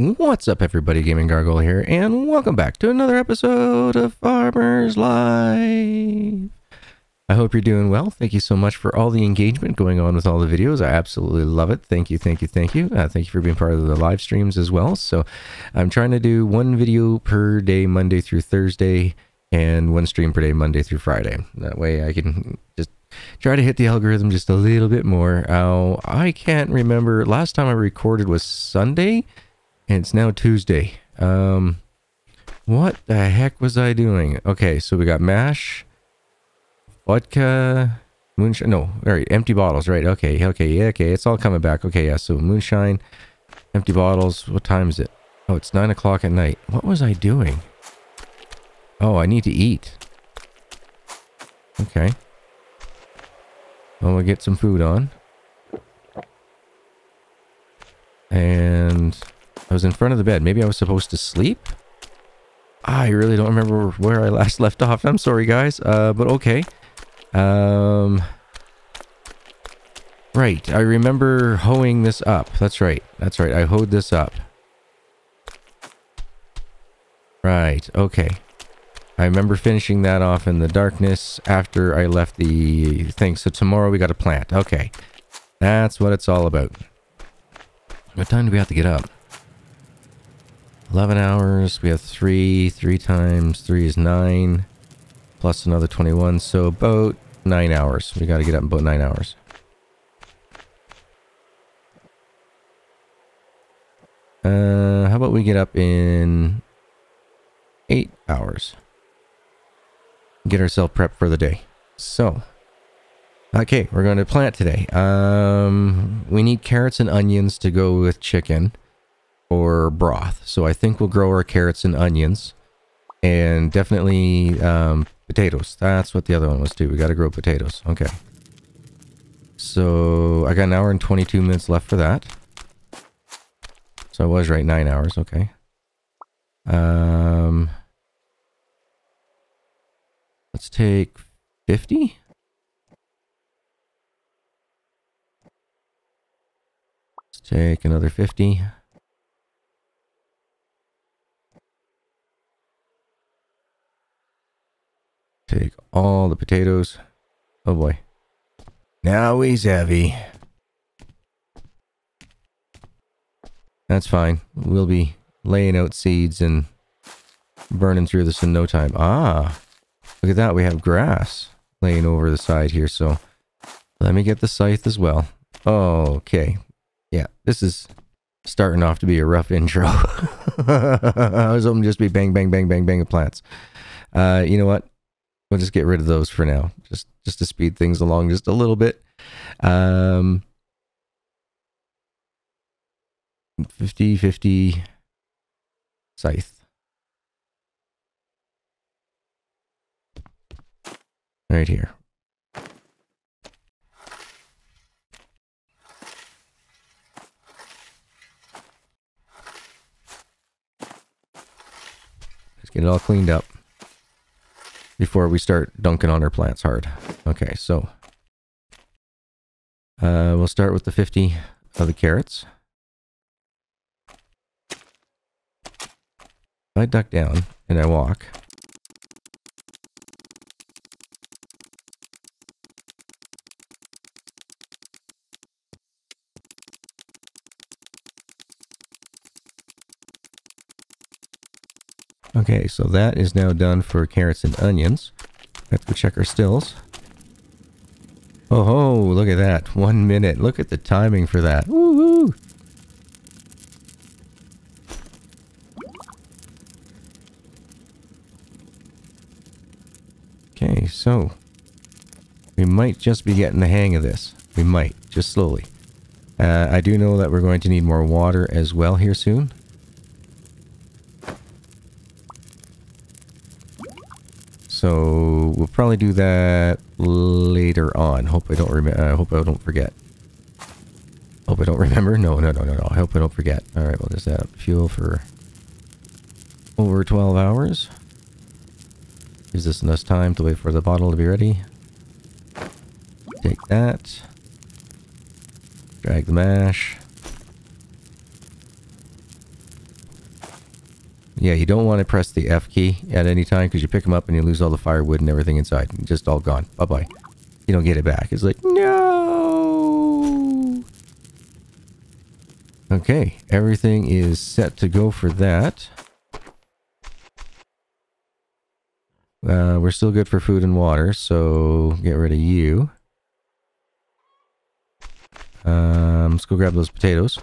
What's up, everybody? Gaming Gargoyle here, and welcome back to another episode of Farmer's Life. I hope you're doing well. Thank you so much for all the engagement going on with all the videos. I absolutely love it. Thank you, thank you, thank you. Uh, thank you for being part of the live streams as well. So, I'm trying to do one video per day, Monday through Thursday, and one stream per day, Monday through Friday. That way, I can just try to hit the algorithm just a little bit more. Uh, I can't remember. Last time I recorded was Sunday and it's now Tuesday. Um, what the heck was I doing? Okay, so we got mash, vodka, moonshine. No, all right, empty bottles. Right? Okay, okay, yeah, okay. It's all coming back. Okay, yeah. So moonshine, empty bottles. What time is it? Oh, it's nine o'clock at night. What was I doing? Oh, I need to eat. Okay. Well, we'll get some food on. And I was in front of the bed. Maybe I was supposed to sleep? I really don't remember where I last left off. I'm sorry, guys. Uh, but okay. Um, right. I remember hoeing this up. That's right. That's right. I hoed this up. Right. Okay. I remember finishing that off in the darkness after I left the thing. So tomorrow we got a plant. Okay. That's what it's all about. What time do we have to get up? 11 hours. We have 3. 3 times 3 is 9. Plus another 21. So about 9 hours. We got to get up in about 9 hours. Uh, how about we get up in 8 hours? Get ourselves prepped for the day. So, okay, we're going to plant today. Um, we need carrots and onions to go with chicken or broth. So I think we'll grow our carrots and onions and definitely um, potatoes. That's what the other one was too. We got to grow potatoes. Okay. So I got an hour and 22 minutes left for that. So I was right, nine hours. Okay. Um, let's take 50. Let's take another 50. Take all the potatoes. Oh boy. Now he's heavy. That's fine. We'll be laying out seeds and burning through this in no time. Ah, look at that. We have grass laying over the side here. So let me get the scythe as well. Okay. Yeah, this is starting off to be a rough intro. I was hoping just be bang, bang, bang, bang, bang of plants. Uh, you know what? We'll just get rid of those for now, just just to speed things along just a little bit. Um, 50 50 scythe. Right here. Let's get it all cleaned up before we start dunking on our plants hard. Okay, so uh, we'll start with the 50 of the carrots. If I duck down and I walk, Okay, so that is now done for carrots and onions. Let's go check our stills. Oh ho, look at that. One minute. Look at the timing for that. Woo -hoo. Okay, so we might just be getting the hang of this. We might, just slowly. Uh, I do know that we're going to need more water as well here soon. So we'll probably do that later on. Hope I don't remember. I uh, hope I don't forget. Hope I don't remember. No, no, no, no, no. I hope I don't forget. All right, we'll just add up fuel for over 12 hours. Gives us enough time to wait for the bottle to be ready. Take that. Drag the mash. Yeah, you don't want to press the F key at any time because you pick them up and you lose all the firewood and everything inside. Just all gone. Bye-bye. You don't get it back. It's like, no! Okay, everything is set to go for that. Uh, we're still good for food and water, so get rid of you. Um, let's go grab those potatoes.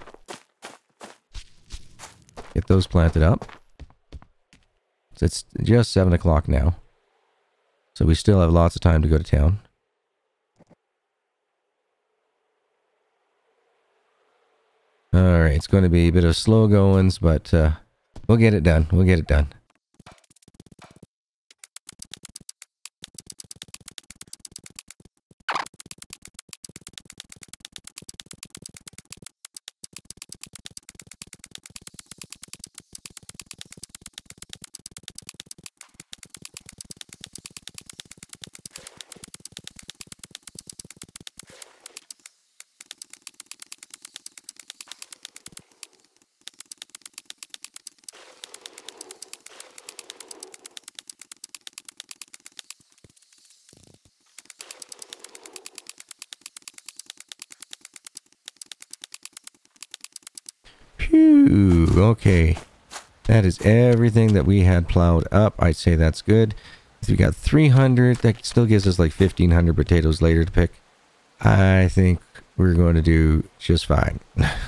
Get those planted up. It's just 7 o'clock now. So we still have lots of time to go to town. Alright, it's going to be a bit of slow goings, but uh, we'll get it done. We'll get it done. Okay. That is everything that we had plowed up. I'd say that's good. If we got 300, that still gives us like 1,500 potatoes later to pick. I think we're going to do just fine.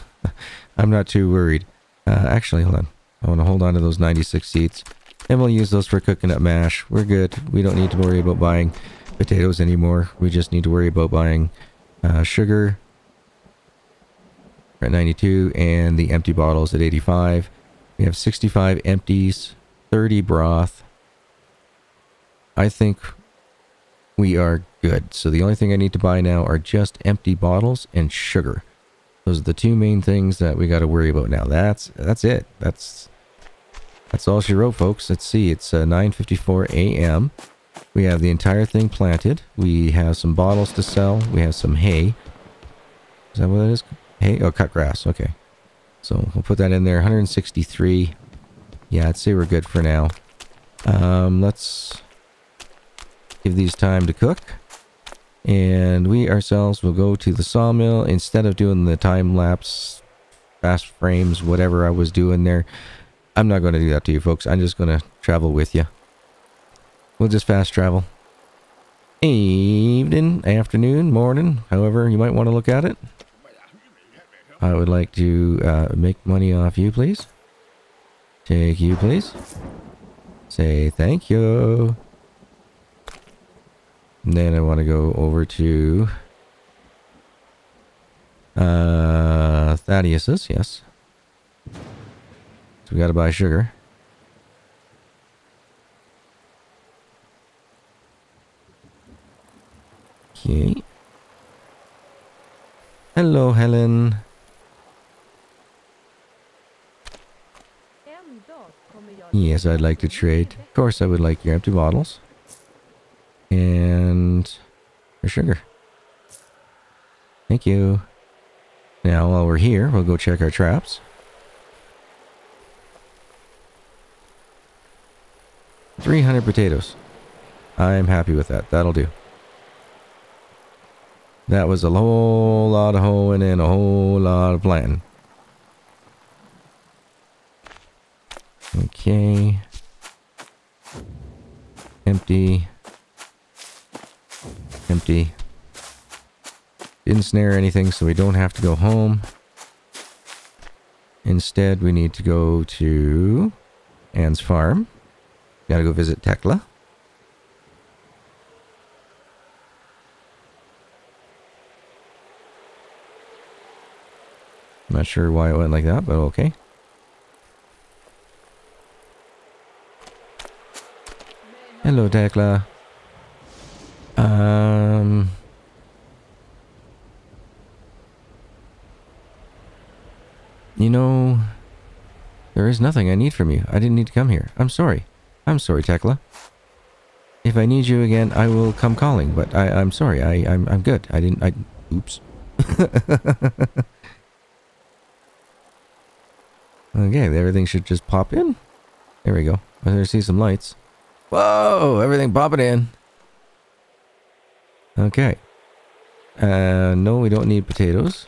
I'm not too worried. Uh, actually, hold on. I want to hold on to those 96 seeds. And we'll use those for cooking up mash. We're good. We don't need to worry about buying potatoes anymore. We just need to worry about buying uh, sugar, at 92 and the empty bottles at 85. We have 65 empties, 30 broth. I think we are good. So the only thing I need to buy now are just empty bottles and sugar. Those are the two main things that we got to worry about now. That's that's it. That's that's all she wrote, folks. Let's see. It's uh, 9:54 a.m. We have the entire thing planted. We have some bottles to sell. We have some hay. Is that what it is? Hay? Oh, cut grass. Okay. So we'll put that in there. 163. Yeah, I'd say we're good for now. Um, let's give these time to cook. And we ourselves will go to the sawmill. Instead of doing the time-lapse, fast frames, whatever I was doing there, I'm not going to do that to you folks. I'm just going to travel with you. We'll just fast travel. Evening, afternoon, morning, however you might want to look at it. I would like to uh, make money off you, please. Take you, please. Say thank you. And then I want to go over to uh, Thaddeus's, yes. So we got to buy sugar. Okay. Hello, Helen. Yes, I'd like to trade. Of course, I would like your empty bottles. And your sugar. Thank you. Now, while we're here, we'll go check our traps. Three hundred potatoes. I'm happy with that. That'll do. That was a whole lot of hoeing and a whole lot of planting. Okay. Empty. Empty. Didn't snare anything, so we don't have to go home. Instead, we need to go to Anne's farm. Gotta go visit Tekla. Not sure why it went like that, but okay. Hello, Tekla. Um... You know, there is nothing I need from you. I didn't need to come here. I'm sorry. I'm sorry, Tekla. If I need you again, I will come calling, but I, I'm sorry. I, I'm, I'm good. I didn't, I, oops. okay, everything should just pop in. There we go. I see some lights. Whoa! Everything popping in. Okay. Uh, no, we don't need potatoes.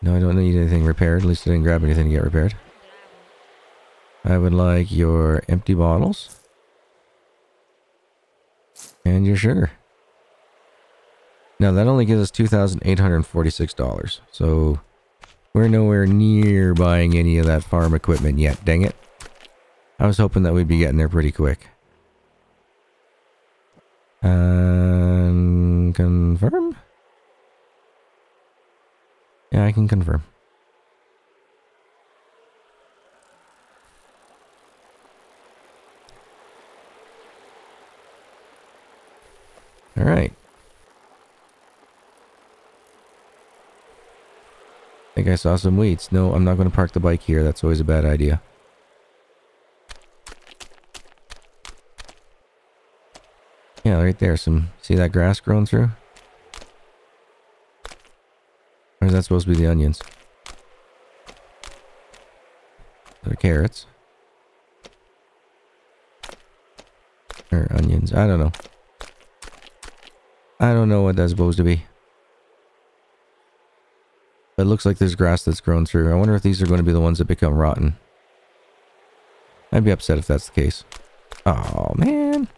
No, I don't need anything repaired. At least I didn't grab anything to get repaired. I would like your empty bottles. And your sugar. Now that only gives us $2,846. So we're nowhere near buying any of that farm equipment yet. Dang it. I was hoping that we'd be getting there pretty quick. And confirm? Yeah, I can confirm. All right. I think I saw some weeds. No, I'm not going to park the bike here. That's always a bad idea. Yeah, right there. Some see that grass growing through? Or is that supposed to be the onions? The carrots. Or onions. I don't know. I don't know what that's supposed to be. It looks like there's grass that's grown through. I wonder if these are going to be the ones that become rotten. I'd be upset if that's the case. Oh, man.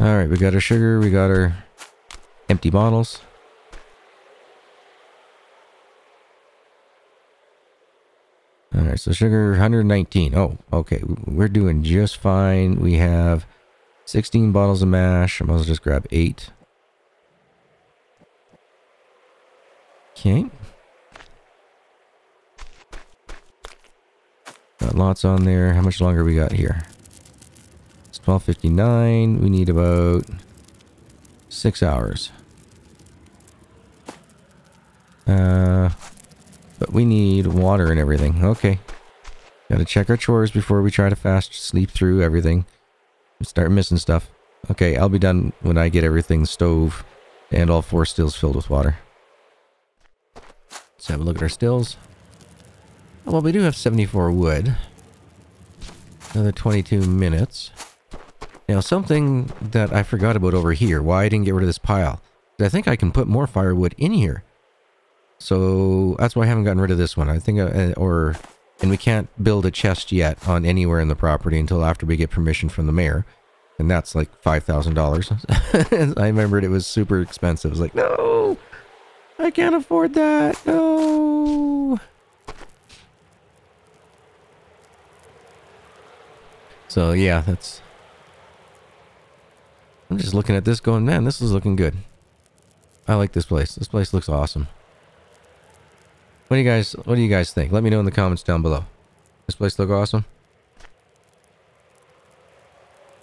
Alright, we got our sugar. We got our empty bottles. Alright, so sugar 119. Oh, okay. We're doing just fine. We have 16 bottles of mash. I might as well just grab 8. Okay. Got lots on there. How much longer we got here? It's 12.59. We need about six hours. Uh, but we need water and everything. Okay. Gotta check our chores before we try to fast sleep through everything. Start missing stuff. Okay, I'll be done when I get everything stove and all four stills filled with water. Let's have a look at our stills. Well, we do have 74 wood. Another 22 minutes. Now, something that I forgot about over here, why I didn't get rid of this pile. I think I can put more firewood in here. So, that's why I haven't gotten rid of this one. I think, uh, or, and we can't build a chest yet on anywhere in the property until after we get permission from the mayor. And that's like $5,000. I remembered it was super expensive. I was like, no! I can't afford that. No. So yeah, that's. I'm just looking at this going, man, this is looking good. I like this place. This place looks awesome. What do you guys what do you guys think? Let me know in the comments down below. This place look awesome?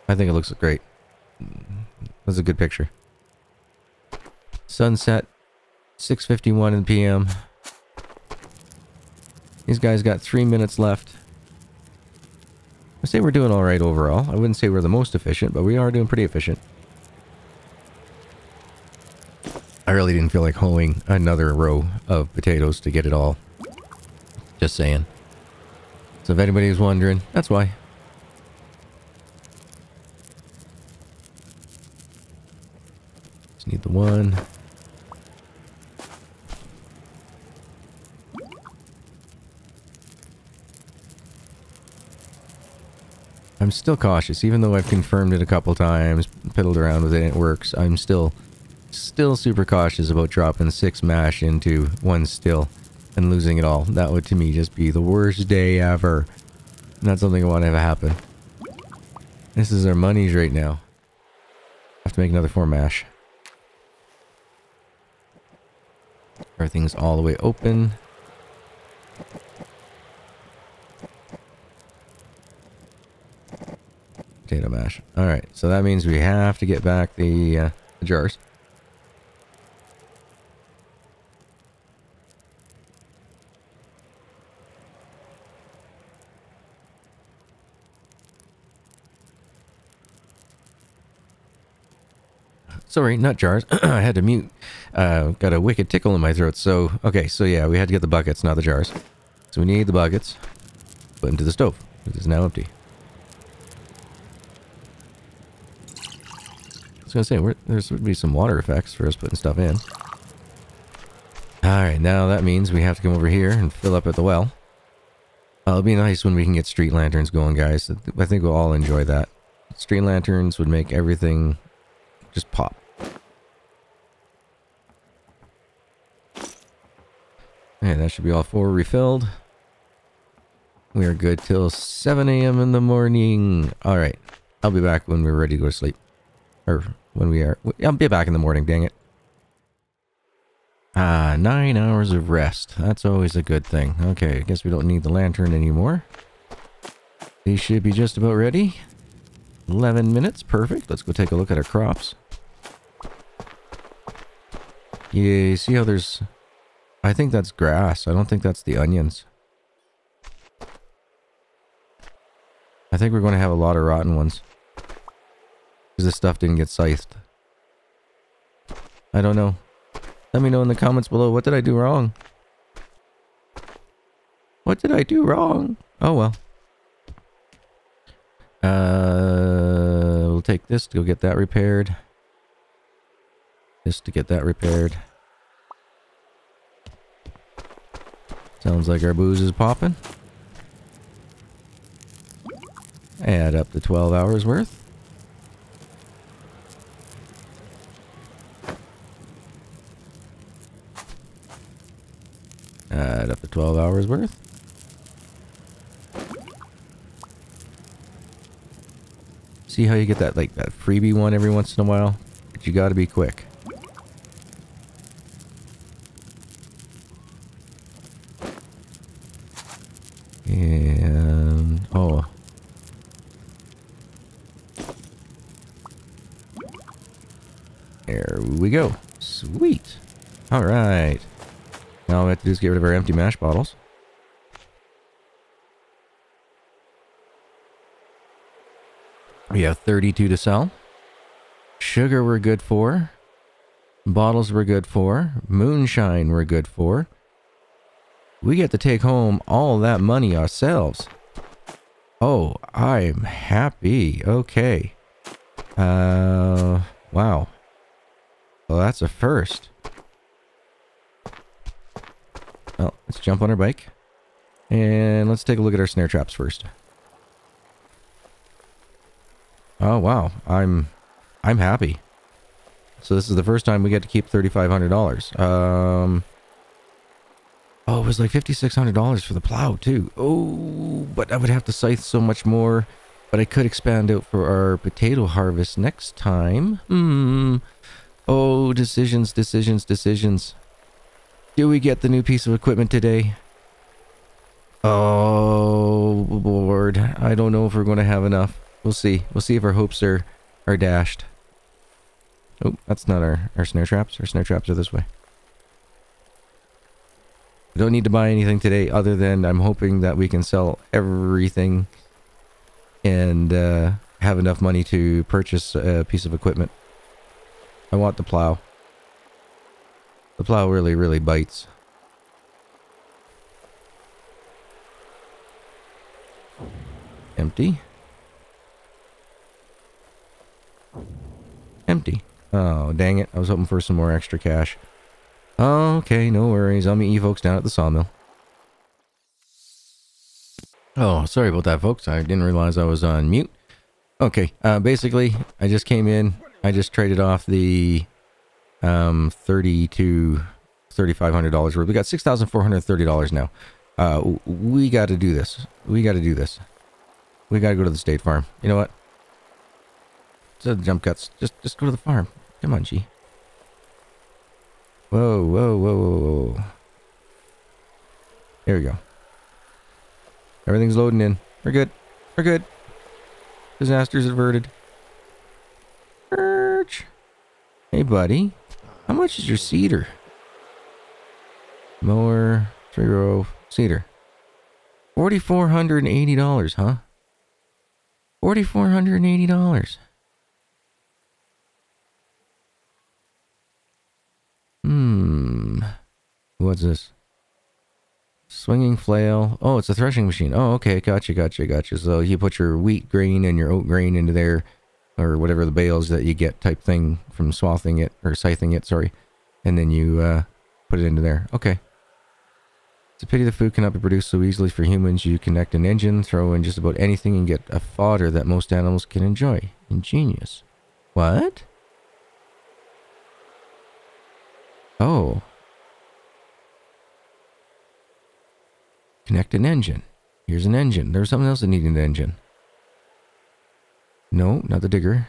I think it looks great. That's a good picture. Sunset 6.51 in PM. These guys got three minutes left. I say we're doing alright overall. I wouldn't say we're the most efficient, but we are doing pretty efficient. I really didn't feel like hoeing another row of potatoes to get it all. Just saying. So if anybody's wondering, that's why. Just need the one. I'm still cautious, even though I've confirmed it a couple times, piddled around with it and it works, I'm still, still super cautious about dropping six mash into one still and losing it all. That would to me just be the worst day ever. Not something I want to have happen. This is our monies right now. Have to make another four mash. Everything's all the way open. Potato mash. Alright, so that means we have to get back the, uh, the jars. Sorry, not jars. I had to mute. Uh, got a wicked tickle in my throat. So, okay, so yeah, we had to get the buckets, not the jars. So we need the buckets. Put into the stove. It is now empty. I was gonna say, where, there's would be some water effects for us putting stuff in. Alright, now that means we have to come over here and fill up at the well. Uh, it'll be nice when we can get street lanterns going, guys. I think we'll all enjoy that. Street lanterns would make everything just pop. Hey, that should be all four refilled. We are good till 7 a.m. in the morning. All right. I'll be back when we're ready to go to sleep. Or when we are. I'll be back in the morning, dang it. Ah, nine hours of rest. That's always a good thing. Okay, I guess we don't need the lantern anymore. These should be just about ready. 11 minutes. Perfect. Let's go take a look at our crops. Yeah, see how there's... I think that's grass. I don't think that's the onions. I think we're going to have a lot of rotten ones. Because this stuff didn't get scythed. I don't know. Let me know in the comments below. What did I do wrong? What did I do wrong? Oh well. Uh, we'll take this to go get that repaired. This to get that repaired. Sounds like our booze is popping. Add up to 12 hours worth. Add up to 12 hours worth. See how you get that like that freebie one every once in a while? But you gotta be quick. And oh There we go. Sweet. Alright. Now all we have to do is get rid of our empty mash bottles. We have 32 to sell. Sugar we're good for. Bottles we're good for. Moonshine we're good for. We get to take home all that money ourselves. Oh, I'm happy. Okay. Uh, wow. Well, that's a first. Well, let's jump on our bike. And let's take a look at our snare traps first. Oh, wow. I'm I'm happy. So this is the first time we get to keep $3,500. Um... Oh, it was like $5,600 for the plow, too. Oh, but I would have to scythe so much more. But I could expand out for our potato harvest next time. Hmm. Oh, decisions, decisions, decisions. Do we get the new piece of equipment today? Oh, Lord. I don't know if we're going to have enough. We'll see. We'll see if our hopes are, are dashed. Oh, that's not our, our snare traps. Our snare traps are this way. Don't need to buy anything today other than I'm hoping that we can sell everything and uh, have enough money to purchase a piece of equipment. I want the plow. The plow really, really bites. Empty. Empty. Oh, dang it. I was hoping for some more extra cash. Okay, no worries. I'll meet you folks down at the sawmill. Oh, sorry about that, folks. I didn't realize I was on mute. Okay, uh, basically, I just came in. I just traded off the um, thirty to thirty-five hundred dollars worth. We got six thousand four hundred thirty dollars now. Uh, we got to do this. We got to do this. We got to go to the state farm. You know what? So jump cuts. Just, just go to the farm. Come on, G. Whoa, whoa, whoa, whoa, whoa. There we go. Everything's loading in. We're good. We're good. Disaster's averted. Hey, buddy. How much is your seeder? Mower, tree row, seeder. $4,480, huh? $4,480. Hmm. What's this? Swinging flail. Oh, it's a threshing machine. Oh, okay. Gotcha, gotcha, gotcha. So you put your wheat grain and your oat grain into there, or whatever the bales that you get type thing from swathing it, or scything it, sorry. And then you uh, put it into there. Okay. It's a pity the food cannot be produced so easily for humans. You connect an engine, throw in just about anything, and get a fodder that most animals can enjoy. Ingenious. What? Oh. Connect an engine. Here's an engine. There's something else that needs an engine. No, not the digger.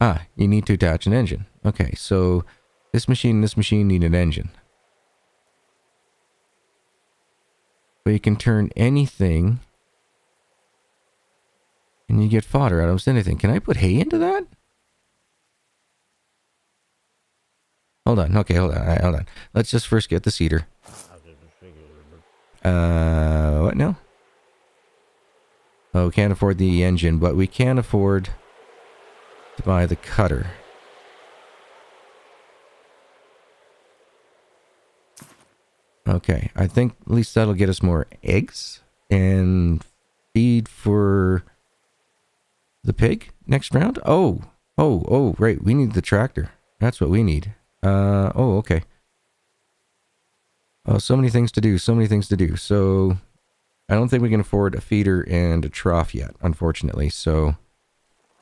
Ah, you need to attach an engine. Okay, so this machine and this machine need an engine. But you can turn anything and you get fodder out of anything. Can I put hay into that? Hold on. Okay, hold on. hold on. Let's just first get the seeder. Uh, what now? Oh, can't afford the engine, but we can afford to buy the cutter. Okay, I think at least that'll get us more eggs and feed for the pig next round. Oh, oh, oh, right. We need the tractor. That's what we need. Uh, oh, okay. Oh, so many things to do, so many things to do. So, I don't think we can afford a feeder and a trough yet, unfortunately. So,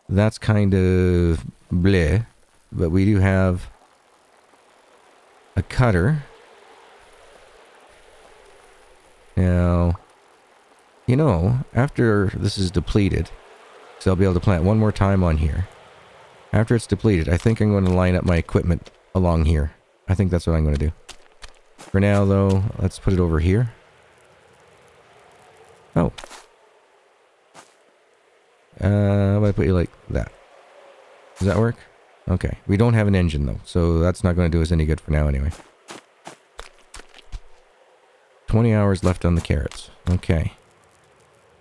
that's kind of bleh. But we do have a cutter. Now, you know, after this is depleted, so I'll be able to plant one more time on here. After it's depleted, I think I'm going to line up my equipment along here. I think that's what I'm going to do. For now, though, let's put it over here. Oh. Uh, I'm going to put you like that. Does that work? Okay. We don't have an engine, though, so that's not going to do us any good for now anyway. 20 hours left on the carrots. Okay.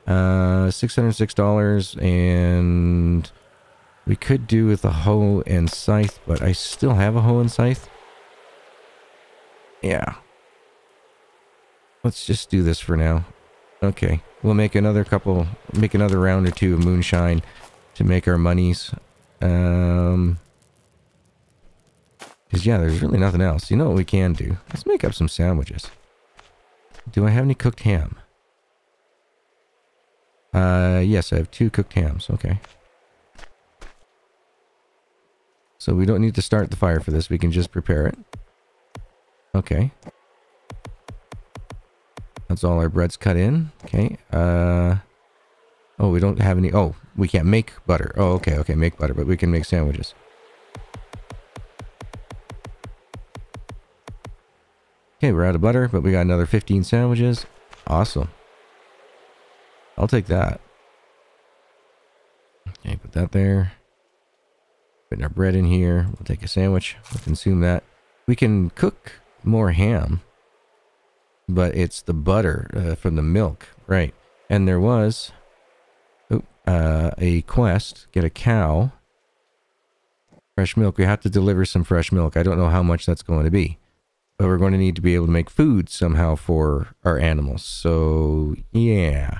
Uh, $606 and we could do with a hoe and scythe, but I still have a hoe and scythe. Yeah. Let's just do this for now. Okay. We'll make another couple, make another round or two of moonshine to make our monies. Um... Because, yeah, there's really nothing else. You know what we can do? Let's make up some sandwiches. Do I have any cooked ham? Uh, yes, I have two cooked hams. Okay. So we don't need to start the fire for this. We can just prepare it. Okay. That's all our bread's cut in. Okay. Uh, oh, we don't have any. Oh, we can't make butter. Oh, okay, okay, make butter, but we can make sandwiches. Okay, we're out of butter, but we got another 15 sandwiches. Awesome. I'll take that. Okay, put that there. Putting our bread in here. We'll take a sandwich. We'll consume that. We can cook more ham. But it's the butter uh, from the milk. Right. And there was uh, a quest. Get a cow. Fresh milk. We have to deliver some fresh milk. I don't know how much that's going to be. But we're going to need to be able to make food somehow for our animals. So, yeah.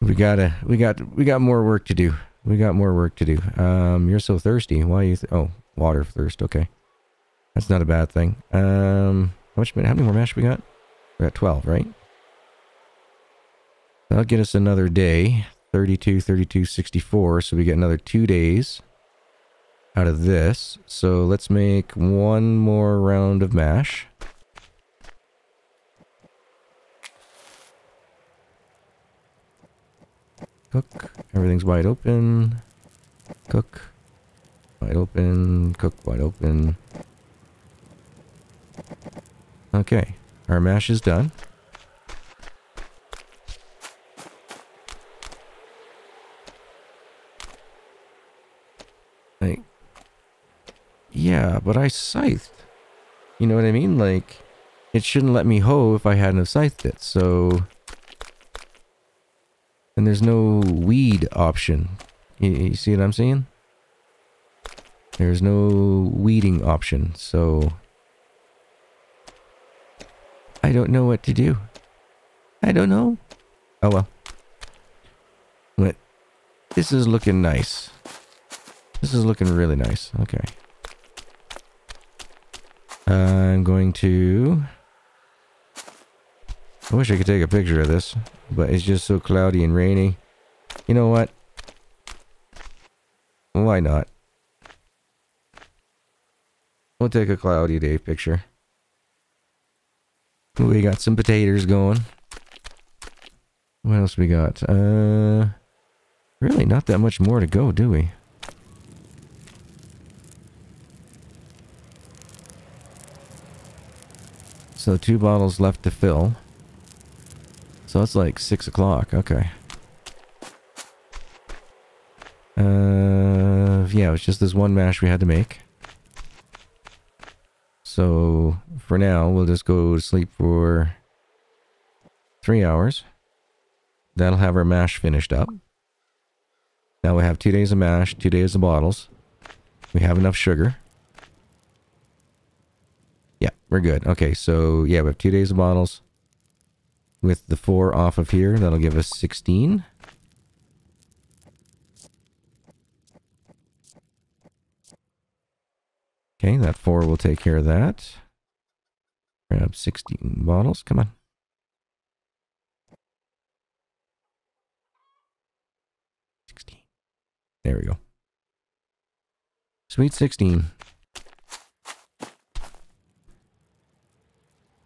We gotta, we got, we got more work to do. We got more work to do. Um, you're so thirsty. Why you? oh, water thirst. Okay, that's not a bad thing. Um, how much? How many more mash we got? We got 12, right? That'll get us another day. 32, 32, 64. So we get another two days out of this. So let's make one more round of mash. Cook. Everything's wide open. Cook. Wide open. Cook. Wide open. Okay. Our mash is done. Like, yeah, but I scythed. You know what I mean? Like, it shouldn't let me hoe if I hadn't have scythed it, so... And there's no weed option. You, you see what I'm saying? There's no weeding option, so... I don't know what to do. I don't know. Oh well. But this is looking nice. This is looking really nice. Okay. I'm going to... I wish I could take a picture of this, but it's just so cloudy and rainy. You know what? Why not? We'll take a cloudy day picture. We got some potatoes going. What else we got? Uh, really not that much more to go, do we? So two bottles left to fill. So it's like six o'clock. Okay. Uh, yeah, it was just this one mash we had to make. So for now, we'll just go to sleep for three hours. That'll have our mash finished up. Now we have two days of mash, two days of bottles. We have enough sugar. Yeah, we're good. Okay, so yeah, we have two days of bottles. With the four off of here, that'll give us 16. Okay, that four will take care of that. Grab 16 bottles. Come on. Sixteen. There we go. Sweet 16.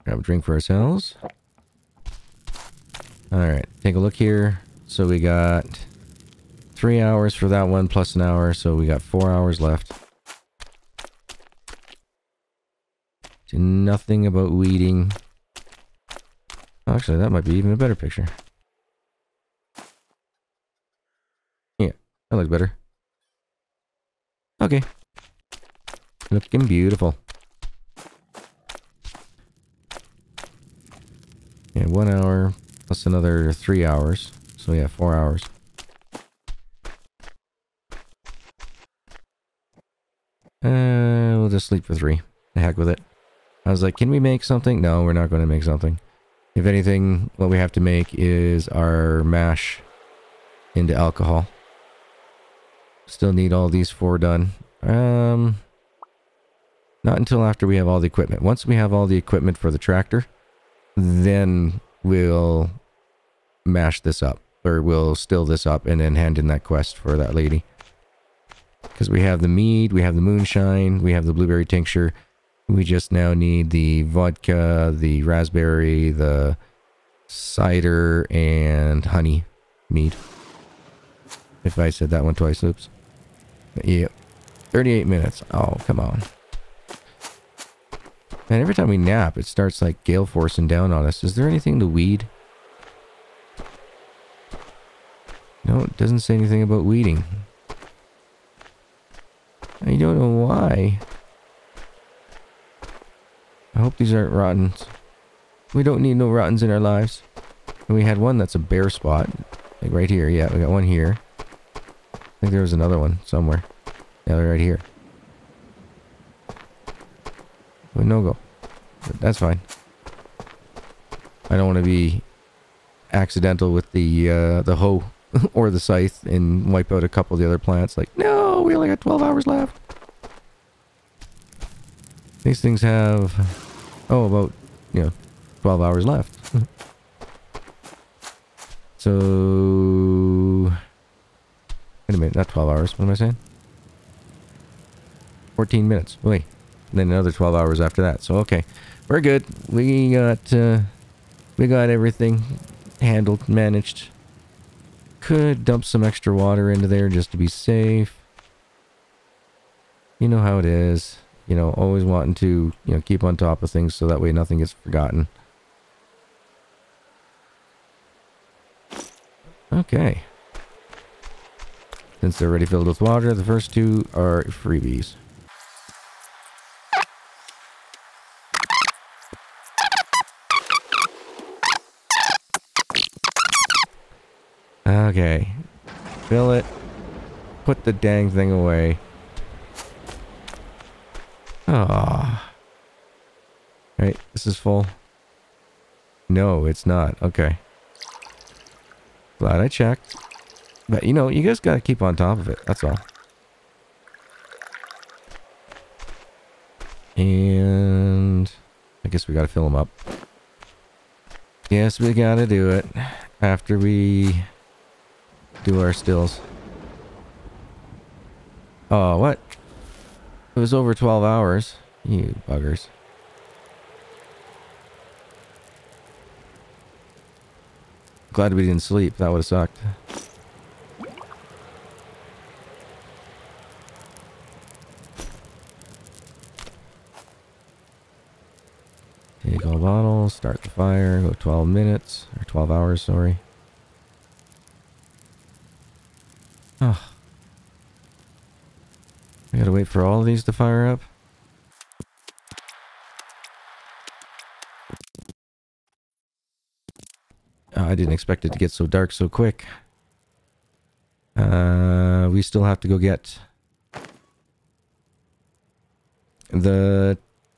Grab a drink for ourselves. Alright, take a look here. So we got three hours for that one plus an hour, so we got four hours left. Do nothing about weeding. Actually, that might be even a better picture. Yeah, that looks better. Okay. Looking beautiful. Yeah, one hour plus another three hours. So yeah, four hours. Uh, we'll just sleep for three. The heck with it. I was like, can we make something? No, we're not going to make something. If anything, what we have to make is our mash into alcohol. Still need all these four done. Um, not until after we have all the equipment. Once we have all the equipment for the tractor, then we'll mash this up. Or we'll still this up and then hand in that quest for that lady. Because we have the mead, we have the moonshine, we have the blueberry tincture. We just now need the vodka, the raspberry, the cider, and honey mead. If I said that one twice, oops. Yeah. 38 minutes. Oh, come on. And every time we nap, it starts like gale forcing down on us. Is there anything to weed? No, it doesn't say anything about weeding. I don't know why. I hope these aren't rottens. We don't need no rottens in our lives. And we had one that's a bare spot. Like right here. Yeah, we got one here. I think there was another one somewhere. Yeah, right here. But no go. But that's fine. I don't want to be accidental with the uh, the hoe or the scythe and wipe out a couple of the other plants. Like, no, we only got 12 hours left. These things have, oh, about, you know, 12 hours left. so, wait a minute, not 12 hours. What am I saying? 14 minutes. Wait. And then another 12 hours after that. So, okay. We're good. We got, uh, we got everything handled, managed. Could dump some extra water into there just to be safe. You know how it is. You know, always wanting to, you know, keep on top of things so that way nothing gets forgotten. Okay. Since they're already filled with water, the first two are freebies. Okay. Fill it. Put the dang thing away. Ah. Right, this is full. No, it's not. Okay. Glad I checked. But, you know, you guys got to keep on top of it. That's all. And I guess we got to fill them up. Yes, we got to do it after we do our stills. Oh, what? It was over 12 hours. You buggers. Glad we didn't sleep. That would have sucked. Take all bottles, start the fire, go 12 minutes, or 12 hours, sorry. Oh. I gotta wait for all of these to fire up. Oh, I didn't expect it to get so dark so quick. Uh, we still have to go get the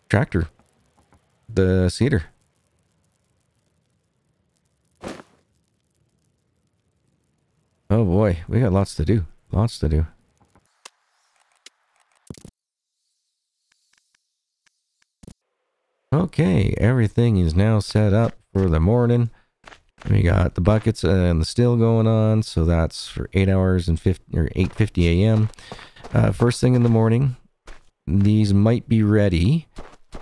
tractor the seeder. Oh boy, we got lots to do. Lots to do. Okay, everything is now set up for the morning. We got the buckets and the still going on, so that's for 8 hours and 50 or 8:50 a.m. Uh, first thing in the morning, these might be ready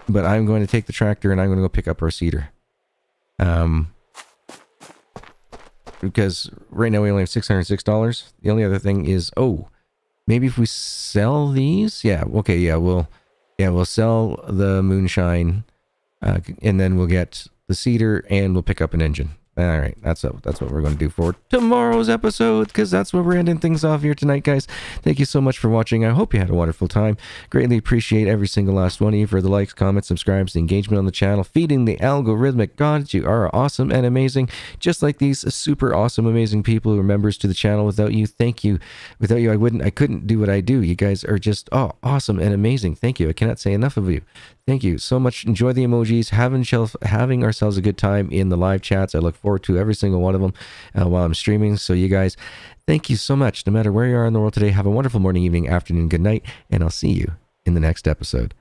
but I'm going to take the tractor and I'm going to go pick up our seeder. Um, because right now we only have $606. The only other thing is, oh, maybe if we sell these, yeah, okay, yeah, we'll, yeah, we'll sell the moonshine, uh, and then we'll get the seeder and we'll pick up an engine. All right, that's a, that's what we're going to do for tomorrow's episode because that's where we're ending things off here tonight, guys. Thank you so much for watching. I hope you had a wonderful time. Greatly appreciate every single last one of you for the likes, comments, subscribes, the engagement on the channel, feeding the algorithmic gods. You are awesome and amazing, just like these super awesome, amazing people who are members to the channel. Without you, thank you. Without you, I wouldn't, I couldn't do what I do. You guys are just oh awesome and amazing. Thank you. I cannot say enough of you. Thank you so much. Enjoy the emojis. Having shelf, having ourselves a good time in the live chats. I look forward to every single one of them uh, while I'm streaming. So you guys, thank you so much. No matter where you are in the world today, have a wonderful morning, evening, afternoon, good night, and I'll see you in the next episode.